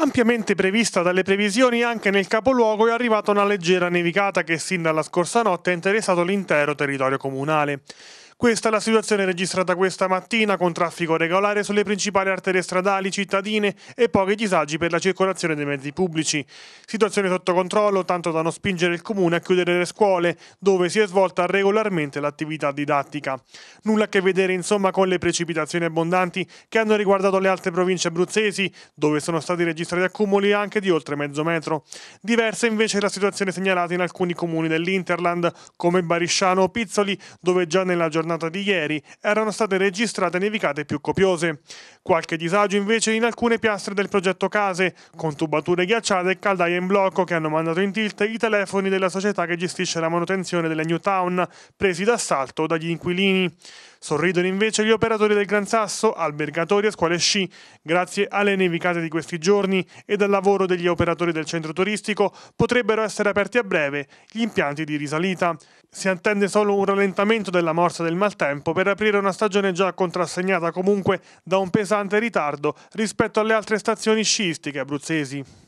Ampiamente prevista dalle previsioni, anche nel capoluogo è arrivata una leggera nevicata che sin dalla scorsa notte ha interessato l'intero territorio comunale. Questa è la situazione registrata questa mattina con traffico regolare sulle principali arterie stradali cittadine e pochi disagi per la circolazione dei mezzi pubblici. Situazione sotto controllo tanto da non spingere il comune a chiudere le scuole dove si è svolta regolarmente l'attività didattica. Nulla a che vedere insomma con le precipitazioni abbondanti che hanno riguardato le altre province abruzzesi dove sono stati registrati accumuli anche di oltre mezzo metro. Diversa invece la situazione segnalata in alcuni comuni dell'Interland come Barisciano o Pizzoli dove già nella giornata giornata di ieri erano state registrate nevicate più copiose. Qualche disagio invece in alcune piastre del progetto Case, con tubature ghiacciate e caldaie in blocco che hanno mandato in tilt i telefoni della società che gestisce la manutenzione delle New Town, presi d'assalto dagli inquilini. Sorridono invece gli operatori del Gran Sasso, albergatori e scuole sci. Grazie alle nevicate di questi giorni e al lavoro degli operatori del centro turistico potrebbero essere aperti a breve gli impianti di risalita. Si attende solo un rallentamento della morsa del maltempo per aprire una stagione già contrassegnata comunque da un pesante ritardo rispetto alle altre stazioni sciistiche abruzzesi.